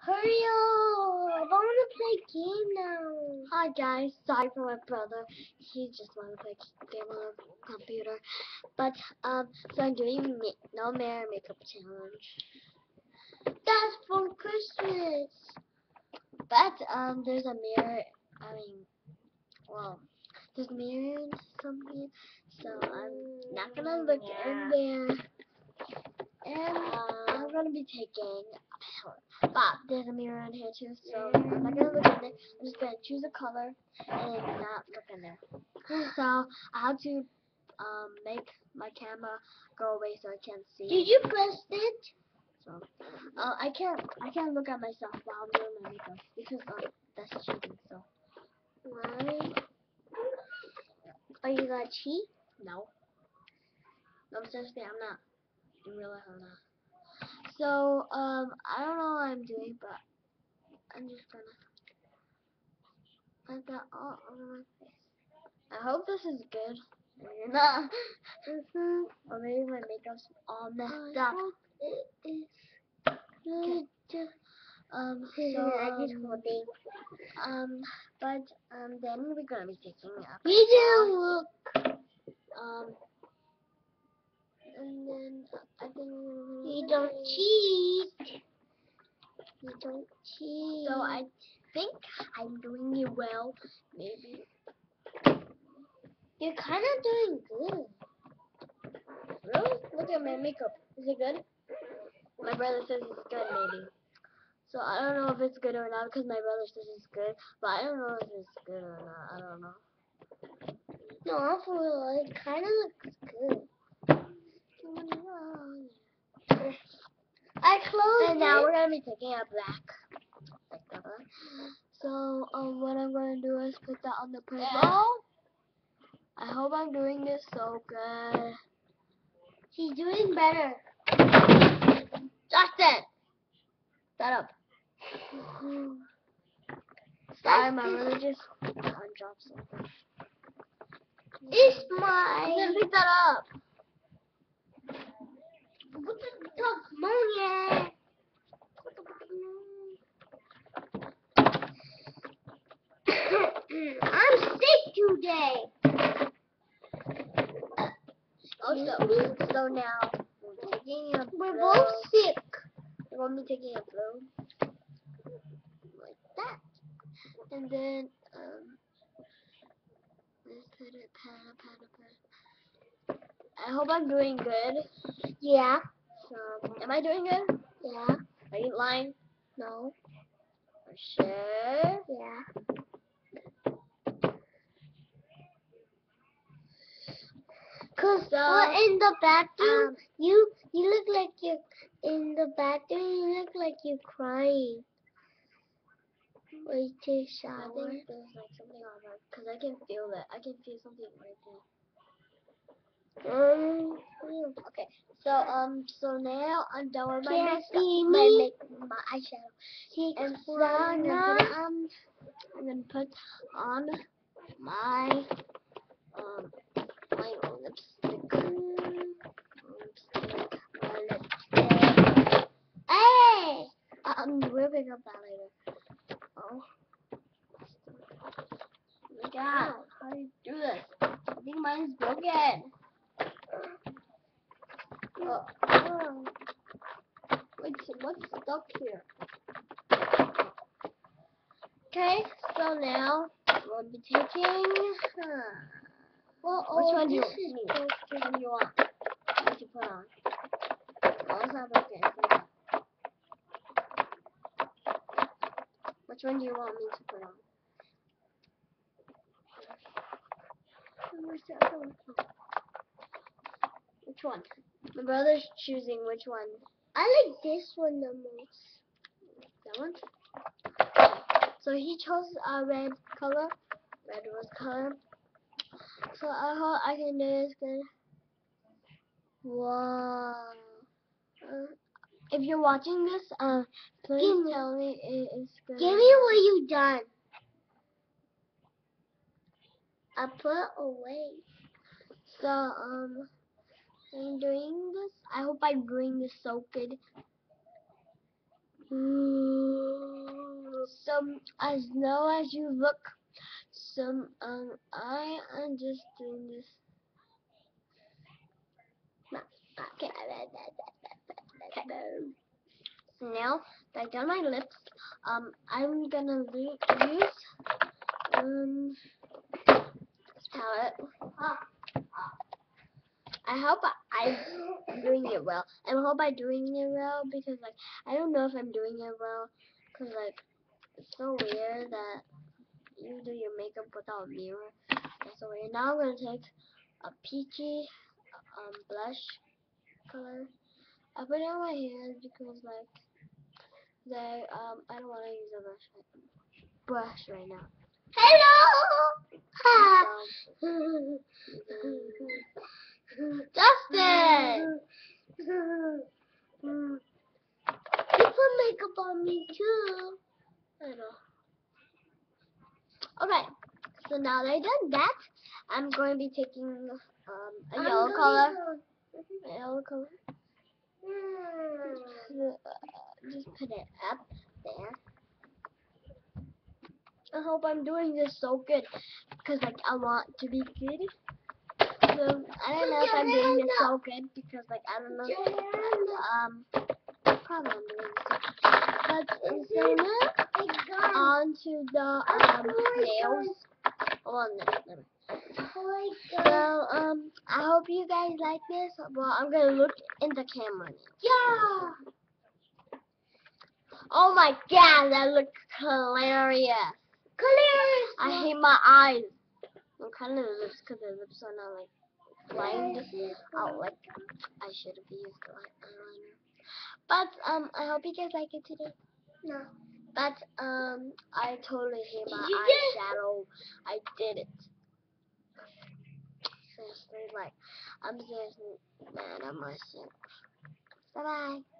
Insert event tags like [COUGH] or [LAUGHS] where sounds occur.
Hurry up! I want to play game now. Hi guys, sorry for my brother. He just wanted to play game on the computer. But um, so I'm doing no mirror makeup challenge. That's for Christmas. But um, there's a mirror. I mean, well, there's a mirror in something. So I'm not gonna look in there. And I'm gonna be taking. But there's a mirror in here too, so I'm not gonna look in there. I'm just gonna choose a color and not look in there. [SIGHS] So I have to um make my camera go away so I can't see. Did you press it? So uh, I can't I can't look at myself while I'm doing my makeup because um, that's cheating. So Why? Are you gonna cheat? no. No, seriously, I'm not. In real life, I'm not. So, um, I don't know what I'm doing, but I'm just gonna put that all over my face. I hope this is good. Maybe not. [LAUGHS] Or maybe my makeup's all messed up. it is good. Um, so, [LAUGHS] um, holding. um, but, um, then we're gonna be taking a We do! Look. Um, and then I think You don't cheat. You don't cheat. So I think I'm doing it well. Maybe. You're kind of doing good. Really? Look at my makeup. Is it good? My brother says it's good, maybe. So I don't know if it's good or not because my brother says it's good, but I don't know if it's good or not. I don't know. No, for real, it kind of looks good. I closed And now it. we're gonna be taking a black. black. So um, what I'm gonna do is put that on the purple. I hope I'm doing this so good. She's doing better. Justin, shut up. [LAUGHS] Sorry, my brother just dropped something. It's I'm my. gonna pick that up. What the fuck, Monia? I'm sick today. Also, so now we're taking a We're both sick. We're gonna taking a blue like that, and then um, let's put it pan, pan, pan. I hope I'm doing good. Yeah. So, am I doing good? Yeah. Are you lying? No. For sure. Yeah. Cause So, well, in the bathroom, um, you you look like you're in the bathroom. You look like you're crying. Wait till I think there's like something on my, cause I can feel it. I can feel something right there. Um, Okay, so um, so now I'm done with my Can't makeup, my me. make, my eyeshadow, and so I'm gonna um, I'm gonna put on my um, my lipstick, lipstick, my lipstick. Hey! Um, we'll pick up that later. Oh. Oh my god, how do you do this? I think mine is broken. Wait, so what's stuck here? Okay, so now we'll be taking. Huh, Well, Which oh, one do you this is need? broken. which one do you want? What you put on? Oh, it's not broken. Which one do you want me to put on? Where's the other one? Which one? My brother's choosing which one. I like this one the most. That one? So he chose a red color, red rose color. So I hope I can do this good. Wow. Uh, if you're watching this, uh, please Give me- tell me it is good. Give me what you done. I put away. So um, I'm doing this. I hope I'm doing this so good. Ooh. so as low as you look, some um I am just doing this. Okay. Okay. So now that I've done my lips, um, I'm gonna use um this palette. I hope I, I'm doing it well. I hope I'm doing it well because like I don't know if I'm doing it well because like it's so weird that you do your makeup without a mirror. That's so weird. Now I'm gonna take a peachy um blush color. I put it on my hands because like they um I don't want to use a brush right, brush right now. Hello. [LAUGHS] [LAUGHS] [LAUGHS] Justin. you put makeup on me too. I know. Okay, so now that I've done that, I'm going to be taking um, a I'm yellow color. A yellow color. Uh, just put it up there. I hope I'm doing this so good because like I want to be good. So I don't know if I'm doing this so good because like I don't know. Put your hand up. Um, probably I'm doing this. But It's on to the um nails. Well, no. Oh my So um, I hope you guys like this. Well, I'm gonna look in the camera. now. Yeah. Oh my god, that looks hilarious. Hilarious. I hate my eyes. I'm kind of lips because the lips are not like lined out like I should have used eyeliner. But um, I hope you guys like it today. No. But um, I totally hate my eyeshadow. I did it. Seriously, like I'm seriously mad at myself. Bye bye.